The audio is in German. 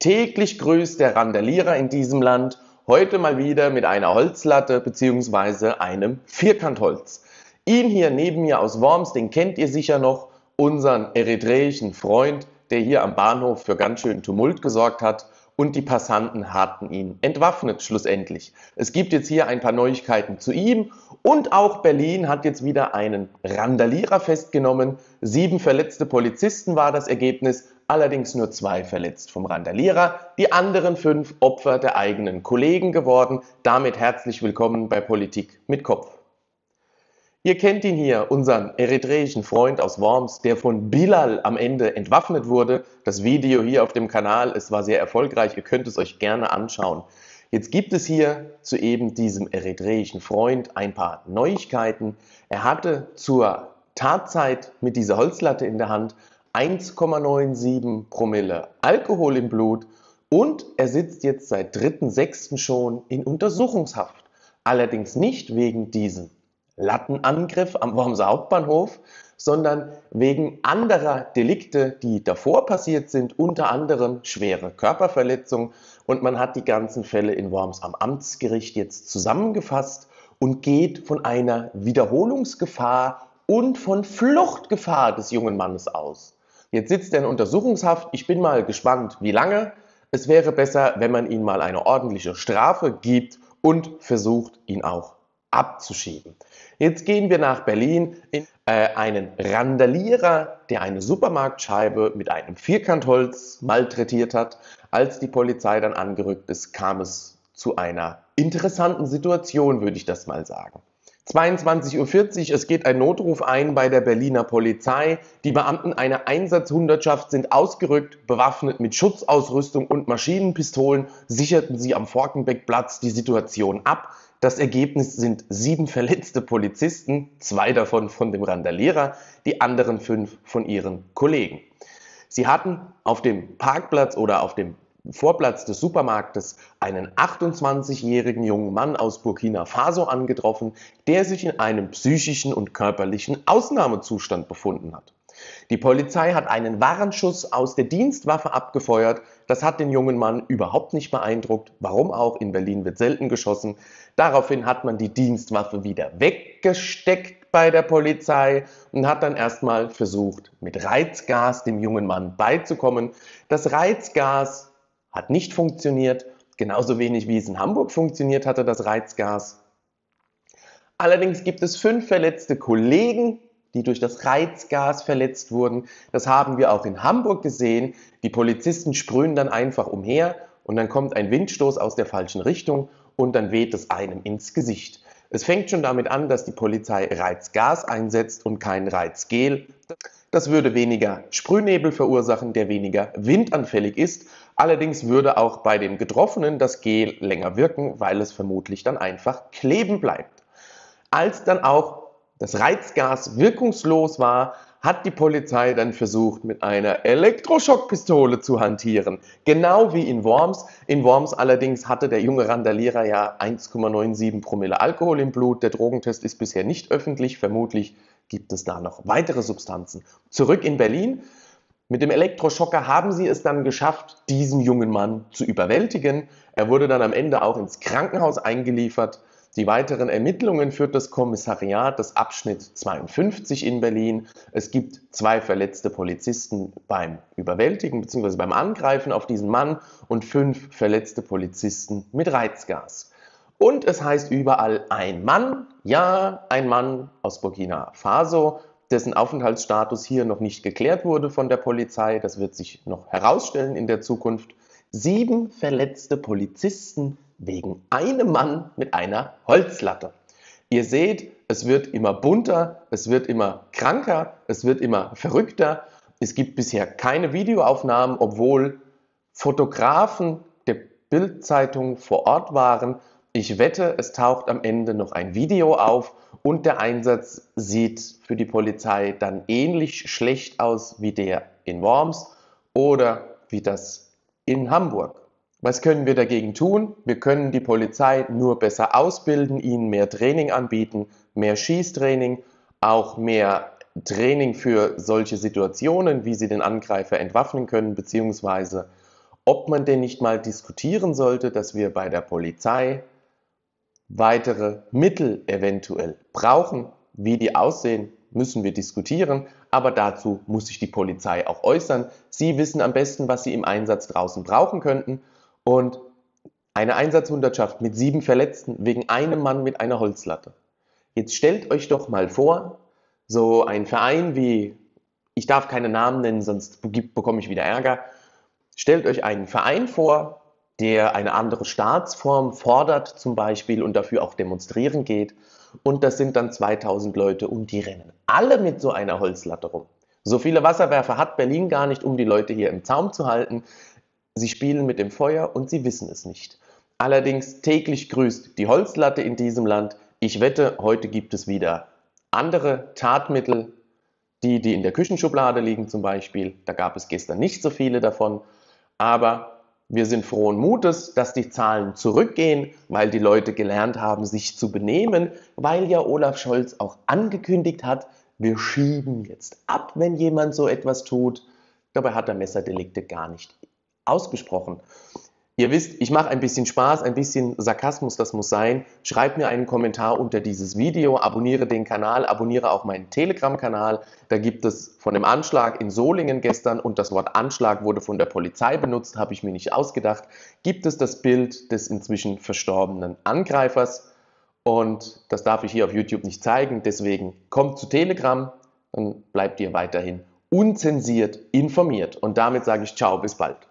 Täglich grüßt der Randalierer in diesem Land, heute mal wieder mit einer Holzlatte bzw. einem Vierkantholz. Ihn hier neben mir aus Worms, den kennt ihr sicher noch, unseren eritreischen Freund, der hier am Bahnhof für ganz schön Tumult gesorgt hat und die Passanten hatten ihn entwaffnet schlussendlich. Es gibt jetzt hier ein paar Neuigkeiten zu ihm und auch Berlin hat jetzt wieder einen Randalierer festgenommen. Sieben verletzte Polizisten war das Ergebnis, allerdings nur zwei verletzt vom Randalierer, die anderen fünf Opfer der eigenen Kollegen geworden. Damit herzlich willkommen bei Politik mit Kopf. Ihr kennt ihn hier, unseren eritreischen Freund aus Worms, der von Bilal am Ende entwaffnet wurde. Das Video hier auf dem Kanal, es war sehr erfolgreich, ihr könnt es euch gerne anschauen. Jetzt gibt es hier zu eben diesem eritreischen Freund ein paar Neuigkeiten. Er hatte zur Tatzeit mit dieser Holzlatte in der Hand 1,97 Promille Alkohol im Blut und er sitzt jetzt seit 3.6. schon in Untersuchungshaft. Allerdings nicht wegen diesem Lattenangriff am Wormser Hauptbahnhof, sondern wegen anderer Delikte, die davor passiert sind, unter anderem schwere Körperverletzung. Und man hat die ganzen Fälle in Worms am Amtsgericht jetzt zusammengefasst und geht von einer Wiederholungsgefahr und von Fluchtgefahr des jungen Mannes aus. Jetzt sitzt er in Untersuchungshaft. Ich bin mal gespannt, wie lange. Es wäre besser, wenn man ihm mal eine ordentliche Strafe gibt und versucht, ihn auch abzuschieben. Jetzt gehen wir nach Berlin in äh, einen Randalierer, der eine Supermarktscheibe mit einem Vierkantholz malträtiert hat. Als die Polizei dann angerückt ist, kam es zu einer interessanten Situation, würde ich das mal sagen. 22.40 Uhr, es geht ein Notruf ein bei der Berliner Polizei. Die Beamten einer Einsatzhundertschaft sind ausgerückt, bewaffnet mit Schutzausrüstung und Maschinenpistolen, sicherten sie am Forkenbeckplatz die Situation ab. Das Ergebnis sind sieben verletzte Polizisten, zwei davon von dem Randalierer, die anderen fünf von ihren Kollegen. Sie hatten auf dem Parkplatz oder auf dem Vorplatz des Supermarktes einen 28-jährigen jungen Mann aus Burkina Faso angetroffen, der sich in einem psychischen und körperlichen Ausnahmezustand befunden hat. Die Polizei hat einen Warnschuss aus der Dienstwaffe abgefeuert. Das hat den jungen Mann überhaupt nicht beeindruckt. Warum auch? In Berlin wird selten geschossen. Daraufhin hat man die Dienstwaffe wieder weggesteckt bei der Polizei und hat dann erstmal versucht, mit Reizgas dem jungen Mann beizukommen. Das Reizgas hat nicht funktioniert, genauso wenig wie es in Hamburg funktioniert hatte, das Reizgas. Allerdings gibt es fünf verletzte Kollegen, die durch das Reizgas verletzt wurden. Das haben wir auch in Hamburg gesehen. Die Polizisten sprühen dann einfach umher und dann kommt ein Windstoß aus der falschen Richtung und dann weht es einem ins Gesicht. Es fängt schon damit an, dass die Polizei Reizgas einsetzt und kein Reizgel. Das würde weniger Sprühnebel verursachen, der weniger windanfällig ist. Allerdings würde auch bei dem Getroffenen das Gel länger wirken, weil es vermutlich dann einfach kleben bleibt. Als dann auch das Reizgas wirkungslos war, hat die Polizei dann versucht, mit einer Elektroschockpistole zu hantieren. Genau wie in Worms. In Worms allerdings hatte der junge Randalierer ja 1,97 Promille Alkohol im Blut. Der Drogentest ist bisher nicht öffentlich. Vermutlich gibt es da noch weitere Substanzen. Zurück in Berlin. Mit dem Elektroschocker haben sie es dann geschafft, diesen jungen Mann zu überwältigen. Er wurde dann am Ende auch ins Krankenhaus eingeliefert. Die weiteren Ermittlungen führt das Kommissariat des Abschnitt 52 in Berlin. Es gibt zwei verletzte Polizisten beim Überwältigen bzw. beim Angreifen auf diesen Mann und fünf verletzte Polizisten mit Reizgas. Und es heißt überall ein Mann, ja, ein Mann aus Burkina Faso, dessen Aufenthaltsstatus hier noch nicht geklärt wurde von der Polizei. Das wird sich noch herausstellen in der Zukunft. Sieben verletzte Polizisten wegen einem Mann mit einer Holzlatte. Ihr seht, es wird immer bunter, es wird immer kranker, es wird immer verrückter. Es gibt bisher keine Videoaufnahmen, obwohl Fotografen der Bildzeitung vor Ort waren ich wette, es taucht am Ende noch ein Video auf und der Einsatz sieht für die Polizei dann ähnlich schlecht aus wie der in Worms oder wie das in Hamburg. Was können wir dagegen tun? Wir können die Polizei nur besser ausbilden, ihnen mehr Training anbieten, mehr Schießtraining, auch mehr Training für solche Situationen, wie sie den Angreifer entwaffnen können, beziehungsweise ob man denn nicht mal diskutieren sollte, dass wir bei der Polizei weitere Mittel eventuell brauchen. Wie die aussehen, müssen wir diskutieren, aber dazu muss sich die Polizei auch äußern. Sie wissen am besten, was sie im Einsatz draußen brauchen könnten und eine Einsatzhundertschaft mit sieben Verletzten wegen einem Mann mit einer Holzlatte. Jetzt stellt euch doch mal vor, so ein Verein wie, ich darf keine Namen nennen, sonst bekomme ich wieder Ärger. Stellt euch einen Verein vor, der eine andere Staatsform fordert zum Beispiel und dafür auch demonstrieren geht. Und das sind dann 2000 Leute und die rennen alle mit so einer Holzlatte rum. So viele Wasserwerfer hat Berlin gar nicht, um die Leute hier im Zaum zu halten. Sie spielen mit dem Feuer und sie wissen es nicht. Allerdings täglich grüßt die Holzlatte in diesem Land. Ich wette, heute gibt es wieder andere Tatmittel, die, die in der Küchenschublade liegen zum Beispiel. Da gab es gestern nicht so viele davon. Aber wir sind frohen Mutes, dass die Zahlen zurückgehen, weil die Leute gelernt haben, sich zu benehmen, weil ja Olaf Scholz auch angekündigt hat, wir schieben jetzt ab, wenn jemand so etwas tut. Dabei hat er Messerdelikte gar nicht ausgesprochen. Ihr wisst, ich mache ein bisschen Spaß, ein bisschen Sarkasmus, das muss sein. Schreibt mir einen Kommentar unter dieses Video, abonniere den Kanal, abonniere auch meinen Telegram-Kanal. Da gibt es von dem Anschlag in Solingen gestern und das Wort Anschlag wurde von der Polizei benutzt, habe ich mir nicht ausgedacht. Gibt es das Bild des inzwischen verstorbenen Angreifers und das darf ich hier auf YouTube nicht zeigen. Deswegen kommt zu Telegram, dann bleibt ihr weiterhin unzensiert informiert. Und damit sage ich ciao, bis bald.